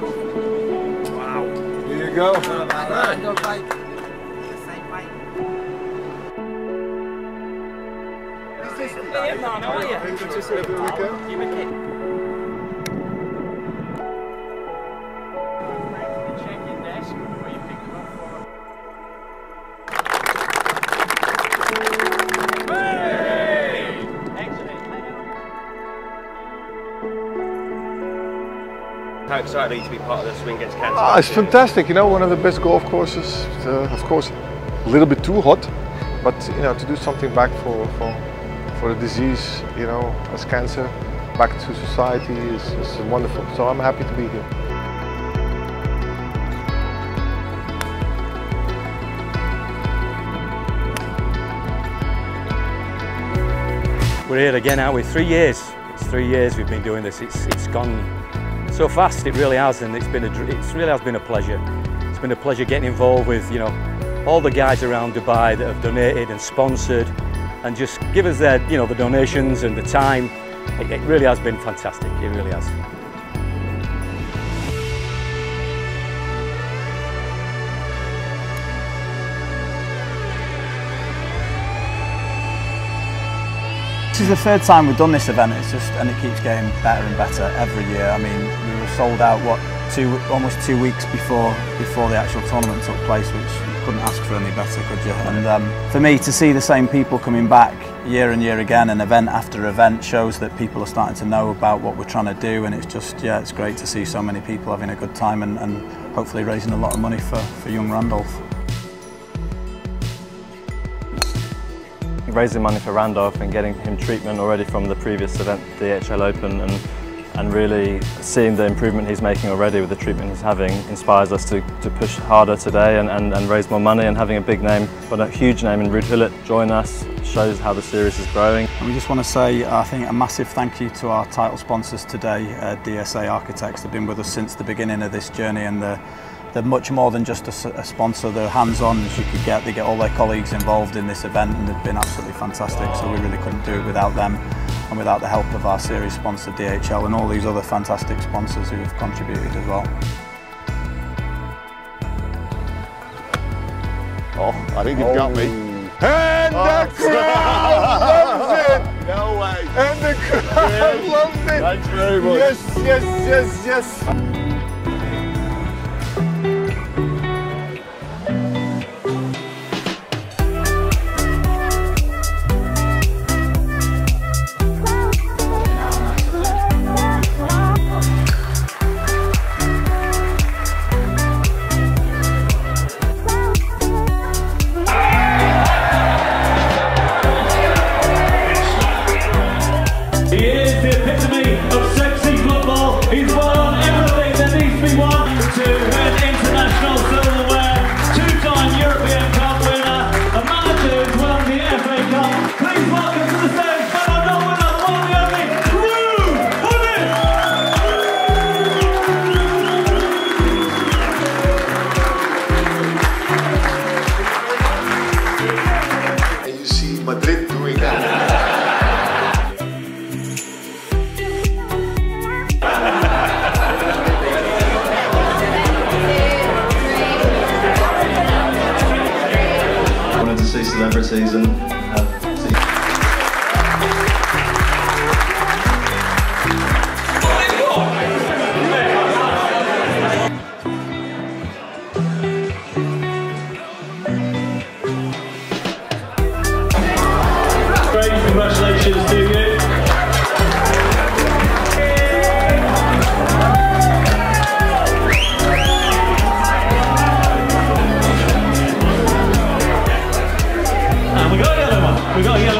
Wow. Here you go. This is the end, aren't you? Just every weekend. How excited are you to be part of the Swing Against Cancer? Ah, it's fantastic. You know, one of the best golf courses. Uh, of course, a little bit too hot, but you know, to do something back for for for the disease, you know, as cancer, back to society is, is wonderful. So I'm happy to be here. We're here again, aren't we? Three years. It's three years we've been doing this. It's it's gone so fast. It really has, and it's been a it really has been a pleasure. It's been a pleasure getting involved with you know all the guys around Dubai that have donated and sponsored, and just give us their you know the donations and the time. It, it really has been fantastic. It really has. This is the third time we've done this event. It's just and it keeps getting better and better every year. I mean, we were sold out what two almost two weeks before before the actual tournament took place, which you couldn't ask for any better, could you? And um, for me to see the same people coming back year and year again, and event after event, shows that people are starting to know about what we're trying to do, and it's just yeah, it's great to see so many people having a good time and, and hopefully raising a lot of money for for young Randolph. Raising money for Randolph and getting him treatment already from the previous event, the DHL Open, and, and really seeing the improvement he's making already with the treatment he's having inspires us to, to push harder today and, and, and raise more money and having a big name, but a huge name in Ruud Gullit join us shows how the series is growing. We just want to say, I think, a massive thank you to our title sponsors today, uh, DSA Architects. They've been with us since the beginning of this journey and they're, they're much more than just a, a sponsor. They're hands-on as you could get. They get all their colleagues involved in this event and they've been absolutely fantastic. So we really couldn't do it without them and without the help of our series sponsor DHL and all these other fantastic sponsors who have contributed as well. Oh, I think you've got me. Oh. And the oh. crowd loves it. No way. And the crowd loves it. Thanks very much. Yes, yes, yes, yes. Wanted to see celebrities and We got